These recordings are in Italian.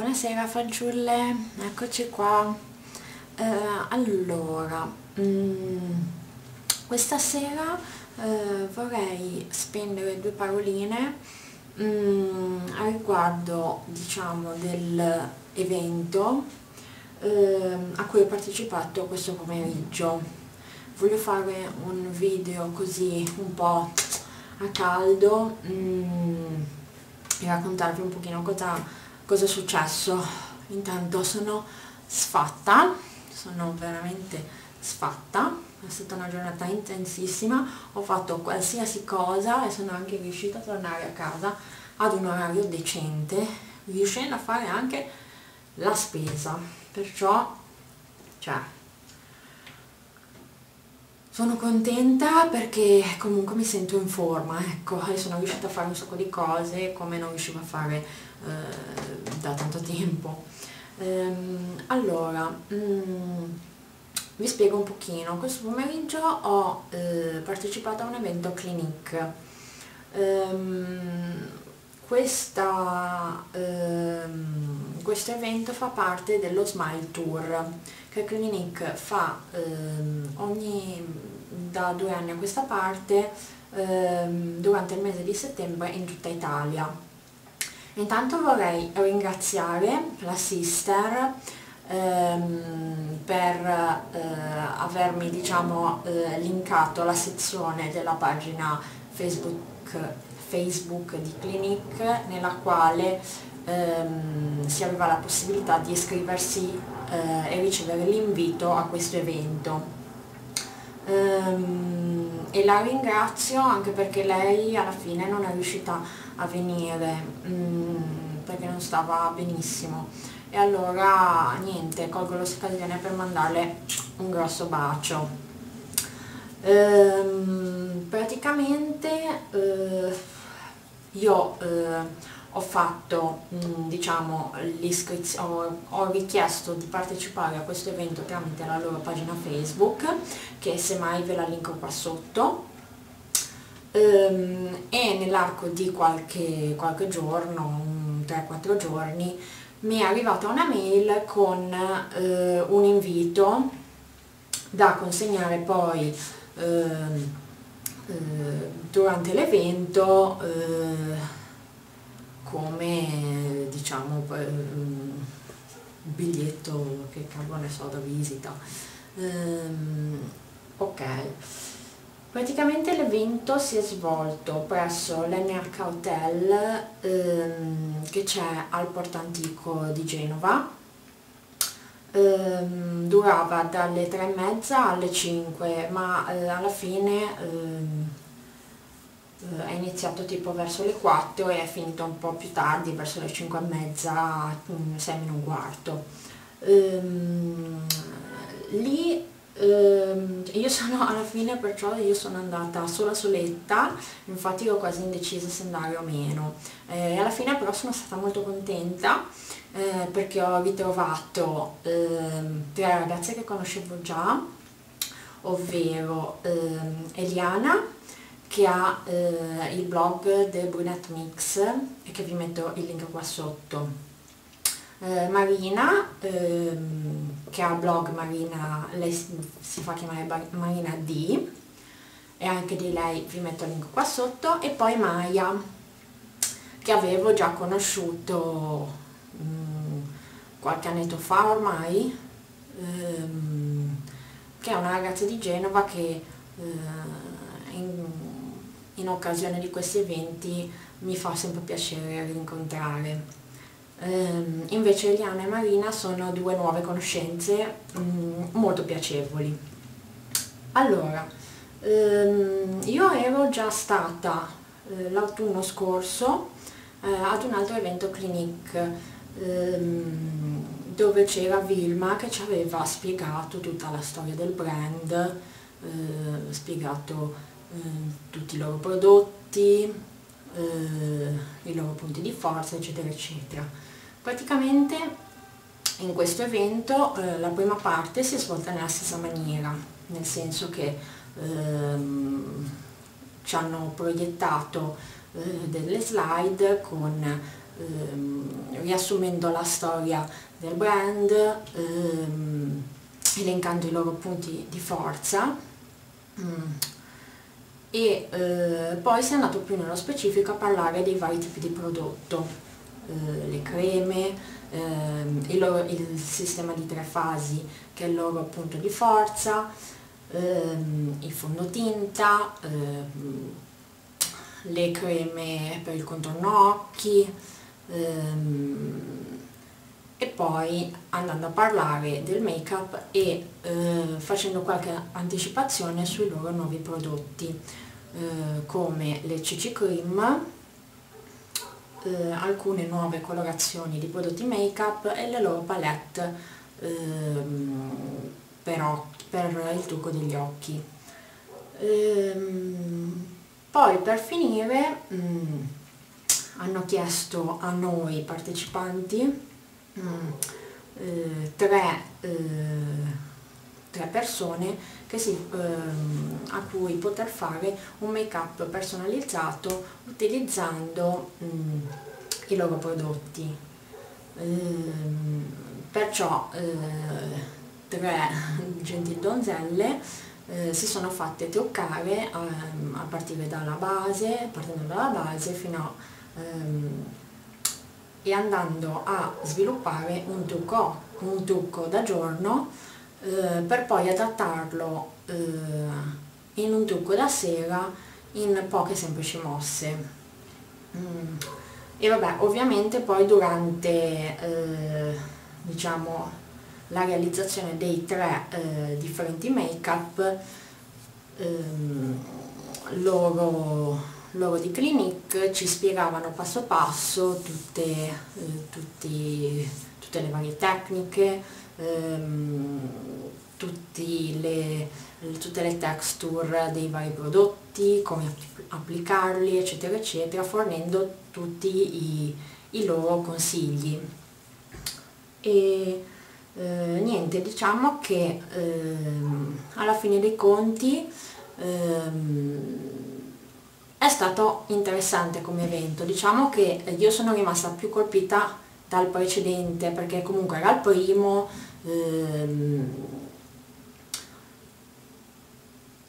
Buonasera fanciulle, eccoci qua. Eh, allora, mm, questa sera eh, vorrei spendere due paroline mm, a riguardo, diciamo, dell'evento eh, a cui ho partecipato questo pomeriggio. Voglio fare un video così un po' a caldo mm, e raccontarvi un pochino cosa cosa è successo? Intanto sono sfatta sono veramente sfatta. È stata una giornata intensissima. Ho fatto qualsiasi cosa e sono anche riuscita a tornare a casa ad un orario decente riuscendo a fare anche la spesa. Perciò cioè sono contenta perché comunque mi sento in forma, ecco, e sono riuscita a fare un sacco di cose come non riuscivo a fare da tanto tempo. Ehm, allora, mm, vi spiego un pochino. Questo pomeriggio ho eh, partecipato a un evento Clinique. Ehm, questa, ehm, questo evento fa parte dello Smile Tour che Clinique fa ehm, ogni, da due anni a questa parte ehm, durante il mese di settembre in tutta Italia. Intanto vorrei ringraziare la sister ehm, per eh, avermi diciamo, eh, linkato la sezione della pagina Facebook Facebook di Clinic nella quale ehm, si aveva la possibilità di iscriversi eh, e ricevere l'invito a questo evento. Ehm, e la ringrazio anche perché lei alla fine non è riuscita a venire mm, perché non stava benissimo. E allora niente colgo l'occasione per mandarle un grosso bacio. Ehm, praticamente eh, io eh, ho fatto mh, diciamo l'iscrizione ho richiesto di partecipare a questo evento tramite la loro pagina facebook che semmai ve la linko qua sotto e nell'arco di qualche, qualche giorno 3-4 giorni mi è arrivata una mail con eh, un invito da consegnare poi eh, eh, durante l'evento eh, come diciamo un biglietto che cavolo ne so da visita. Ehm, ok praticamente l'evento si è svolto presso l'NRK Hotel ehm, che c'è al Porto Antico di Genova. Ehm, durava dalle tre e mezza alle 5 ma eh, alla fine ehm, eh, è iniziato tipo verso le 4 e è finito un po' più tardi verso le 5 e mezza 6 meno un quarto. Ehm, lì io sono alla fine perciò io sono andata sola soletta infatti ero quasi indecisa se andare o meno eh, alla fine però sono stata molto contenta eh, perché ho ritrovato ehm, tre ragazze che conoscevo già, ovvero ehm, Eliana che ha eh, il blog The Brunette Mix e che vi metto il link qua sotto. Eh, Marina ehm, che ha blog Marina, lei si fa chiamare Marina D e anche di lei vi metto il link qua sotto e poi Maya che avevo già conosciuto qualche annetto fa ormai, ehm, che è una ragazza di Genova che eh, in, in, occasione di questi eventi mi fa sempre piacere rincontrare. Ehm, invece Eliana e Marina sono due nuove conoscenze mh, mm, molto piacevoli. Allora, ehm, io ero già stata eh, l'autunno scorso eh, ad un altro evento Clinique ehm, dove c'era Vilma che ci aveva spiegato tutta la storia del brand, eh, spiegato eh, tutti i loro prodotti, eh, i loro punti di forza, eccetera, eccetera. Praticamente in questo evento eh, la prima parte si è svolta nella stessa maniera, nel senso che ehm, ci hanno proiettato eh, delle slide con ehm, riassumendo la storia del brand, ehm, elencando i loro punti di forza mm. e eh, poi si è andato più nello specifico a parlare dei vari tipi di prodotto, eh, le creme, ehm, il, loro, il sistema di tre fasi che è il loro punto di forza, ehm, il fondotinta, ehm, le creme per il contorno occhi ehm, e poi andando a parlare del make up e eh, facendo qualche anticipazione sui loro nuovi prodotti eh, come le CC Cream eh, alcune nuove colorazioni di prodotti make up e le loro palette ehm, per, per, il trucco degli occhi. Ehm, poi per finire mh, mm, hanno chiesto a noi partecipanti mh, mm, eh, tre, eh, tre, persone si, eh, a cui poter fare un make up personalizzato utilizzando mm, i loro prodotti. Ehm, perciò eh, tre gentili donzelle eh, si sono fatte truccare ehm, a partire dalla base, partendo dalla base fino a ehm, e andando a sviluppare un trucco, un trucco da giorno eh, per poi adattarlo eh, in un trucco da sera in poche semplici mosse. Mm. E vabbè, ovviamente poi durante eh, diciamo la realizzazione dei tre eh, differenti make-up ehm, loro, loro, di Clinique ci spiegavano passo passo tutte, eh, tutti, tutte le varie tecniche, ehm, le, tutte le texture dei vari prodotti, come applicarli, eccetera, eccetera, fornendo tutti i, i loro consigli. E, eh, niente, diciamo che ehm, alla fine dei conti ehm, è stato interessante come evento, diciamo che io sono rimasta più colpita dal precedente perché comunque era il primo, ehm,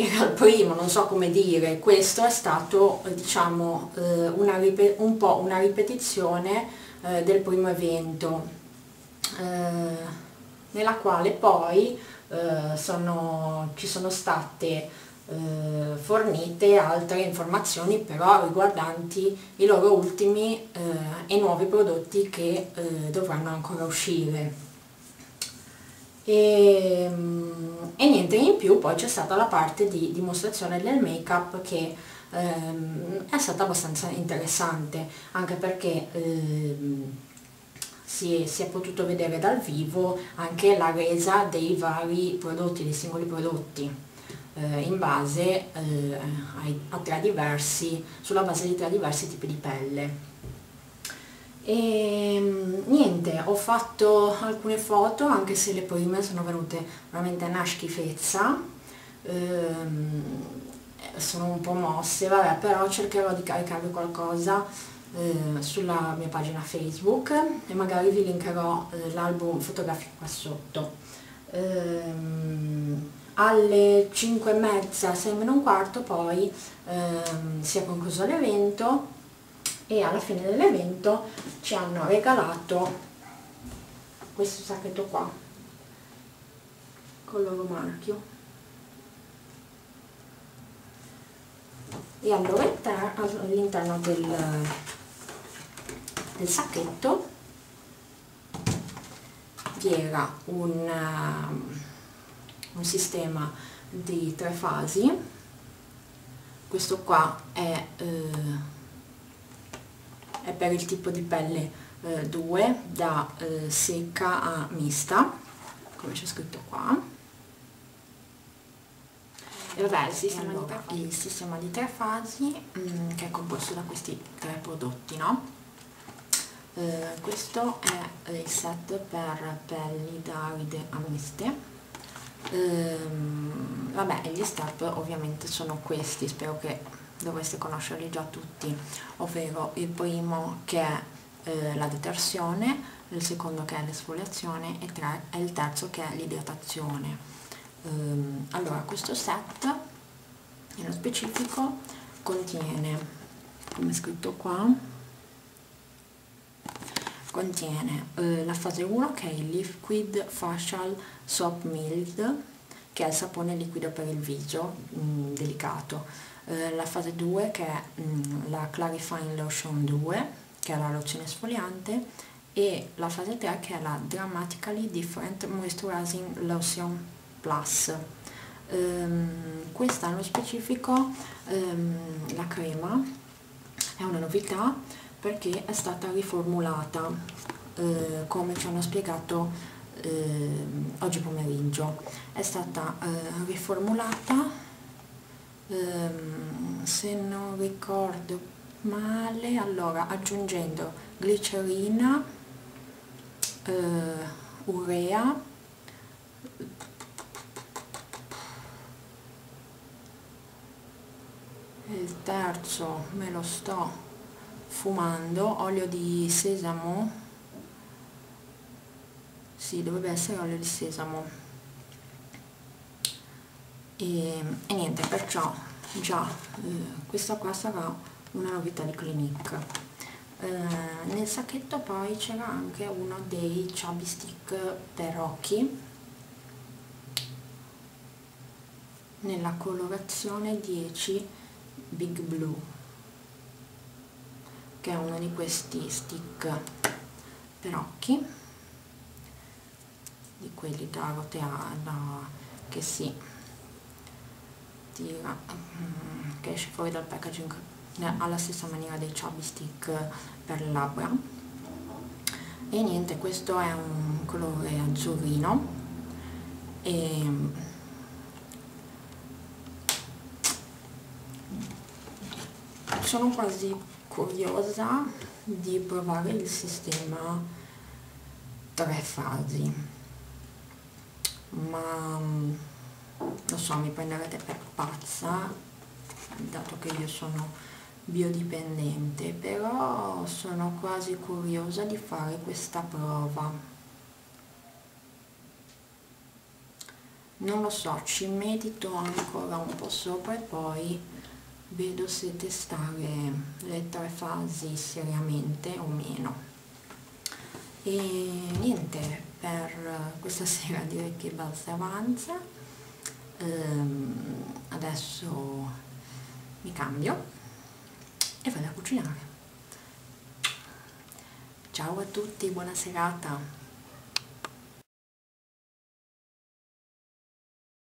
era il primo, non so come dire, questo è stato diciamo eh, una, un po' una ripetizione eh, del primo evento. Eh, nella quale poi eh, sono, ci sono state eh, fornite altre informazioni però riguardanti i loro ultimi eh, e nuovi prodotti che dovranno ancora uscire. E, e, niente in più poi c'è stata la parte di dimostrazione del make up che ehm, è stata abbastanza interessante anche perché ehm, si è, si è, potuto vedere dal vivo anche la resa dei vari prodotti, dei singoli prodotti eh, in base eh, a tre diversi, sulla base di tre diversi tipi di pelle. E niente, ho fatto alcune foto anche se le prime sono venute veramente una schifezza. Ehm, sono un po' mosse, vabbè, però cercherò di caricarvi qualcosa eh, sulla mia pagina Facebook e magari vi linkerò eh, l'album fotografico qua sotto. Ehm, alle 5 e mezza, 6 meno un quarto poi ehm, si è concluso l'evento e alla fine dell'evento ci hanno regalato questo sacchetto qua con il loro marchio. E all'interno del, del sacchetto. Vi era un, un sistema di tre fasi. Questo qua è, uh, è per il tipo di pelle 2 uh, da eh, secca a mista come c'è scritto qua. E vabbè il sistema, allora, il sistema di tre fasi mh, che è composto da questi tre prodotti no? Eh, questo è il set per pelli da aride a miste. Ehm, vabbè gli step ovviamente sono questi spero che dovreste conoscerli già tutti ovvero il primo che è eh, la detersione, il secondo che è l'esfoliazione e, tre, e il terzo che è l'idratazione. Um, allora questo set nello specifico contiene, come è scritto qua, contiene eh, la fase 1 che è il Liquid Facial Soap Mild che è il sapone liquido per il viso mh, mm, delicato eh, la fase 2 che è mm, la Clarifying Lotion 2 che è la lozione esfoliante e la fase 3 che è la Dramatically Different Moisturizing Lotion Plus. Ehm, questa nello specifico ehm, la crema è una novità perché è stata riformulata eh, come ci hanno spiegato eh, oggi pomeriggio. È stata eh, riformulata ehm, se non ricordo male allora aggiungendo glicerina eh, urea il terzo me lo sto fumando olio di sesamo. Sì dovrebbe essere olio di sesamo e, e niente perciò già eh, questa qua sarà una novità di Clinique. Eh, nel sacchetto poi c'era anche uno dei chubby stick per occhi. Nella colorazione 10 Big Blue che è uno di questi stick per occhi di quelli da rotearla che si tira mm, che esce fuori dal packaging alla stessa maniera dei chubby stick per le labbra e niente questo è un colore azzurrino. E sono quasi curiosa di provare il sistema tre fasi. Ma lo so mi prenderete per pazza dato che io sono biodipendente però sono quasi curiosa di fare questa prova. Non lo so ci medito ancora un po' sopra e poi vedo se testare le tre fasi seriamente o meno. E niente per questa sera direi che basta avanza ehm, adesso mi cambio e vado a cucinare. Ciao a tutti buona serata